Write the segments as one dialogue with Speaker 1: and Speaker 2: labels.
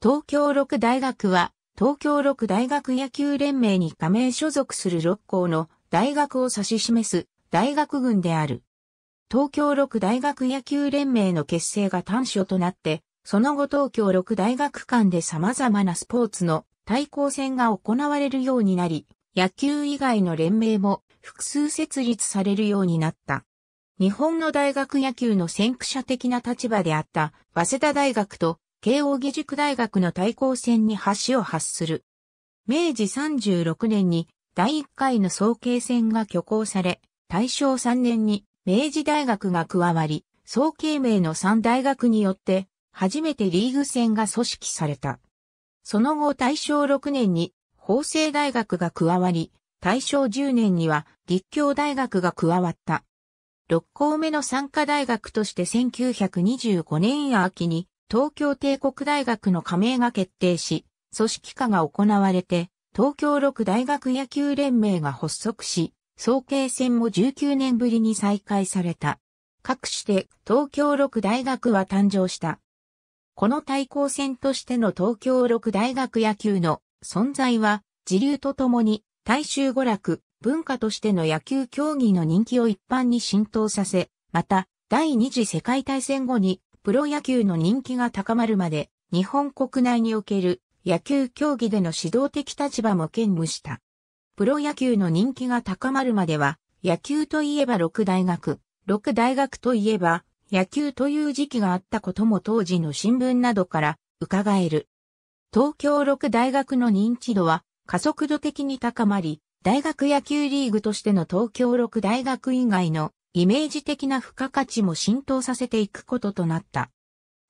Speaker 1: 東京六大学は、東京六大学野球連盟に加盟所属する六校の大学を指し示す大学群である。東京六大学野球連盟の結成が短所となって、その後東京六大学間で様々なスポーツの対抗戦が行われるようになり、野球以外の連盟も複数設立されるようになった。日本の大学野球の先駆者的な立場であった早稲田大学と慶応義塾大学の対抗戦に橋を発する。明治36年に第1回の総計戦が挙行され、大正3年に明治大学が加わり、総計名の3大学によって初めてリーグ戦が組織された。その後大正6年に法政大学が加わり、大正10年には立教大学が加わった。6校目の参加大学として1925年秋に東京帝国大学の加盟が決定し、組織化が行われて、東京六大学野球連盟が発足し、総計戦も19年ぶりに再開された。各して東京六大学は誕生した。この対抗戦としての東京六大学野球の存在は、自流とともに大衆娯楽、文化としての野球競技の人気を一般に浸透させ、また、第二次世界大戦後にプロ野球の人気が高まるまで、日本国内における野球競技での指導的立場も兼務した。プロ野球の人気が高まるまでは、野球といえば六大学、六大学といえば、野球という時期があったことも当時の新聞などから伺える。東京六大学の認知度は加速度的に高まり、大学野球リーグとしての東京六大学以外のイメージ的な付加価値も浸透させていくこととなった。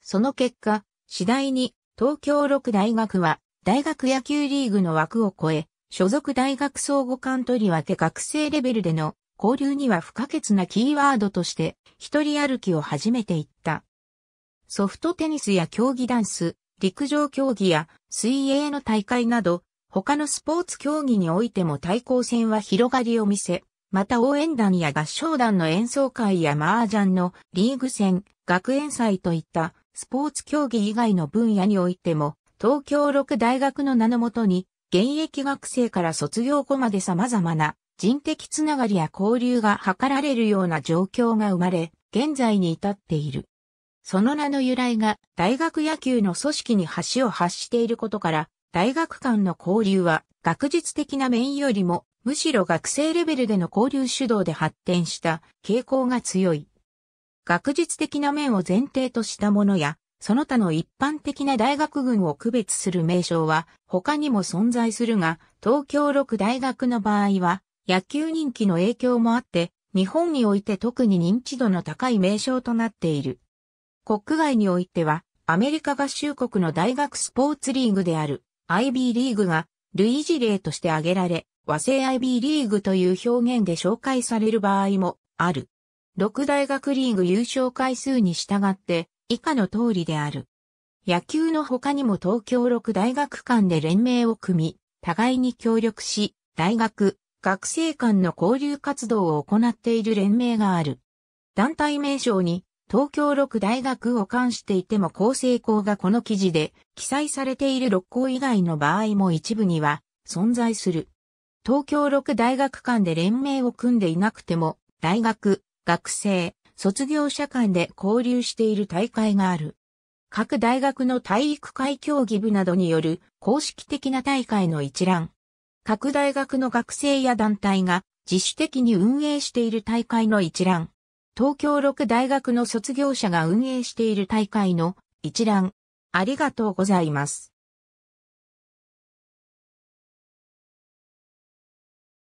Speaker 1: その結果、次第に東京六大学は大学野球リーグの枠を超え、所属大学相互間取り分け学生レベルでの交流には不可欠なキーワードとして一人歩きを始めていった。ソフトテニスや競技ダンス、陸上競技や水泳の大会など他のスポーツ競技においても対抗戦は広がりを見せ、また応援団や合唱団の演奏会や麻雀のリーグ戦、学園祭といったスポーツ競技以外の分野においても、東京六大学の名のもとに、現役学生から卒業後まで様々な人的つながりや交流が図られるような状況が生まれ、現在に至っている。その名の由来が大学野球の組織に橋を発していることから、大学間の交流は学術的な面よりもむしろ学生レベルでの交流主導で発展した傾向が強い。学術的な面を前提としたものや、その他の一般的な大学群を区別する名称は他にも存在するが、東京六大学の場合は野球人気の影響もあって、日本において特に認知度の高い名称となっている。国外においては、アメリカ合衆国の大学スポーツリーグである IB リーグが類似例として挙げられ、和製 IB リーグという表現で紹介される場合もある。六大学リーグ優勝回数に従って以下の通りである。野球の他にも東京六大学間で連盟を組み、互いに協力し、大学、学生間の交流活動を行っている連盟がある。団体名称に東京六大学を関していても構成校がこの記事で記載されている六校以外の場合も一部には存在する。東京六大学間で連盟を組んでいなくても、大学、学生、卒業者間で交流している大会がある。各大学の体育会競技部などによる公式的な大会の一覧。各大学の学生や団体が自主的に運営している大会の一覧。東京六大学の卒業者が運営している大会の一覧。ありがとうございます。